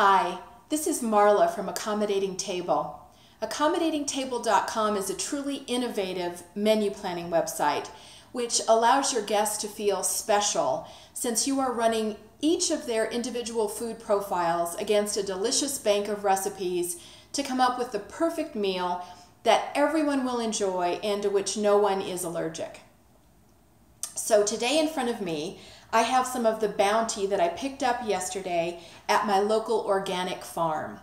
Hi, this is Marla from Accommodating Table. AccommodatingTable.com is a truly innovative menu planning website which allows your guests to feel special since you are running each of their individual food profiles against a delicious bank of recipes to come up with the perfect meal that everyone will enjoy and to which no one is allergic. So today in front of me, I have some of the bounty that I picked up yesterday at my local organic farm.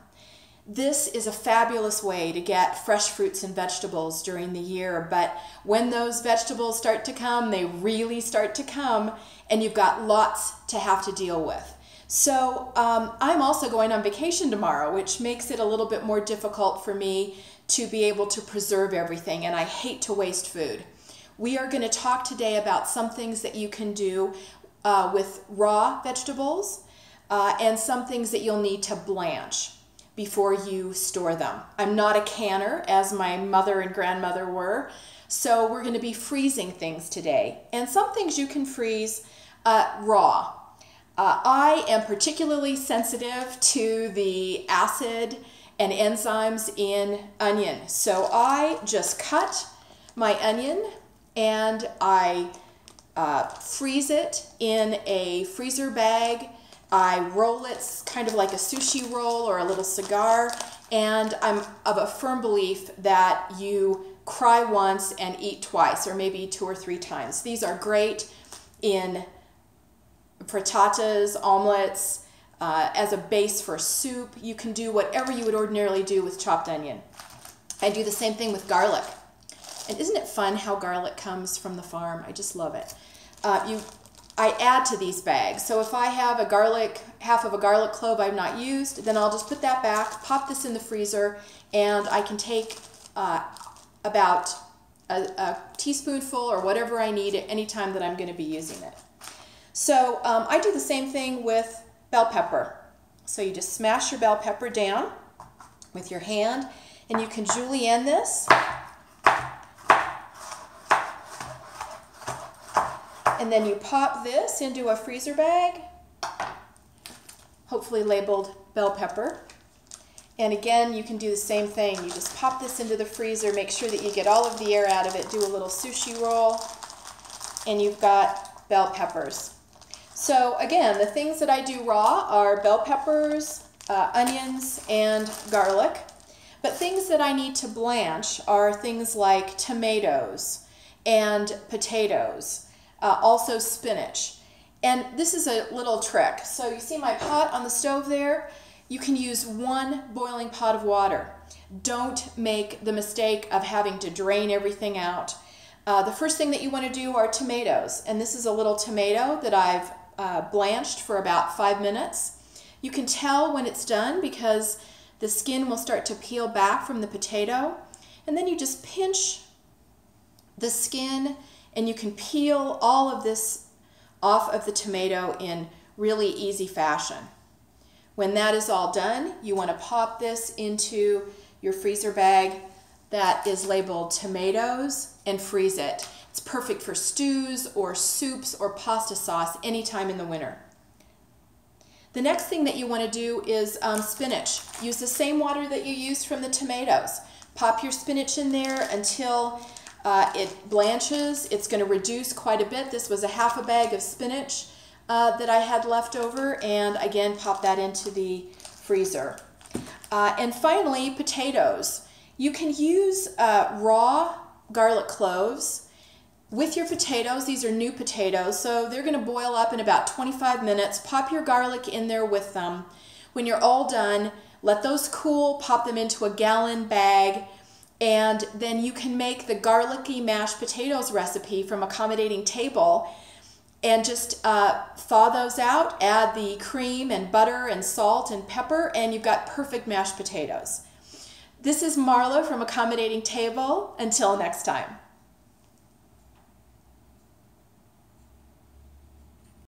This is a fabulous way to get fresh fruits and vegetables during the year, but when those vegetables start to come, they really start to come, and you've got lots to have to deal with. So um, I'm also going on vacation tomorrow, which makes it a little bit more difficult for me to be able to preserve everything, and I hate to waste food. We are going to talk today about some things that you can do uh, with raw vegetables uh, and some things that you'll need to blanch before you store them. I'm not a canner as my mother and grandmother were, so we're going to be freezing things today. And some things you can freeze uh, raw. Uh, I am particularly sensitive to the acid and enzymes in onion. So I just cut my onion and I uh, freeze it in a freezer bag. I roll it kind of like a sushi roll or a little cigar, and I'm of a firm belief that you cry once and eat twice, or maybe two or three times. These are great in frittatas, omelets, uh, as a base for soup. You can do whatever you would ordinarily do with chopped onion. I do the same thing with garlic. And isn't it fun how garlic comes from the farm? I just love it. Uh, you, I add to these bags. So if I have a garlic, half of a garlic clove I've not used, then I'll just put that back, pop this in the freezer, and I can take uh, about a, a, teaspoonful or whatever I need at any time that I'm going to be using it. So um, I do the same thing with bell pepper. So you just smash your bell pepper down with your hand, and you can julienne this And then you pop this into a freezer bag, hopefully labeled bell pepper. And again, you can do the same thing. You just pop this into the freezer, make sure that you get all of the air out of it, do a little sushi roll, and you've got bell peppers. So again, the things that I do raw are bell peppers, uh, onions, and garlic. But things that I need to blanch are things like tomatoes and potatoes uh, also spinach. And this is a little trick. So you see my pot on the stove there? You can use one boiling pot of water. Don't make the mistake of having to drain everything out. Uh, the first thing that you want to do are tomatoes. And this is a little tomato that I've uh, blanched for about five minutes. You can tell when it's done because the skin will start to peel back from the potato. And then you just pinch the skin and you can peel all of this off of the tomato in really easy fashion. When that is all done, you want to pop this into your freezer bag that is labeled tomatoes and freeze it. It's perfect for stews or soups or pasta sauce anytime in the winter. The next thing that you want to do is um, spinach. Use the same water that you used from the tomatoes. Pop your spinach in there until uh, it blanches. It's going to reduce quite a bit. This was a half a bag of spinach uh, that I had left over and again pop that into the freezer. Uh, and finally, potatoes. You can use uh, raw garlic cloves with your potatoes. These are new potatoes, so they're going to boil up in about 25 minutes. Pop your garlic in there with them. When you're all done, let those cool, pop them into a gallon bag, and then you can make the garlicky mashed potatoes recipe from Accommodating Table and just uh, thaw those out, add the cream and butter and salt and pepper, and you've got perfect mashed potatoes. This is Marla from Accommodating Table. Until next time.